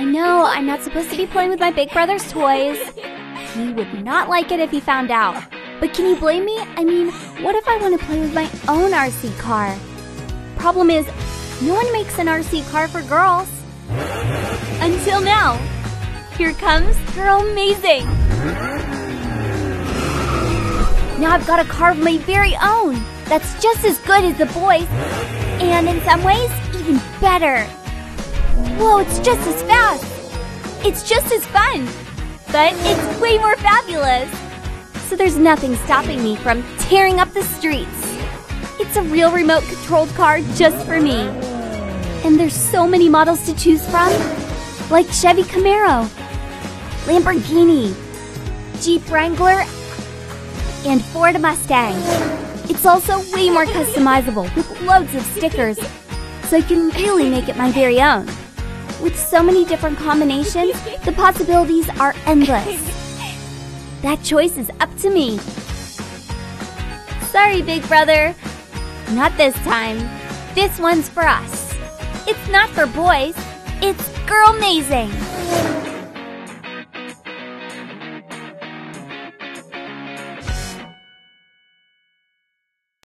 I know I'm not supposed to be playing with my big brother's toys. He would not like it if he found out. But can you blame me? I mean, what if I want to play with my own RC car? Problem is, no one makes an RC car for girls. Until now. Here comes Girlmazing. Now I've got a car of my very own that's just as good as the boys, and in some ways, even better. Whoa, it's just as fast. It's just as fun, but it's way more fabulous. So there's nothing stopping me from tearing up the streets. It's a real remote controlled car just for me. And there's so many models to choose from, like Chevy Camaro, Lamborghini, Jeep Wrangler, and Ford Mustang. It's also way more customizable with loads of stickers, so I can really make it my very own. With so many different combinations, the possibilities are endless. That choice is up to me. Sorry, big brother. Not this time. This one's for us. It's not for boys, it's Girlmazing.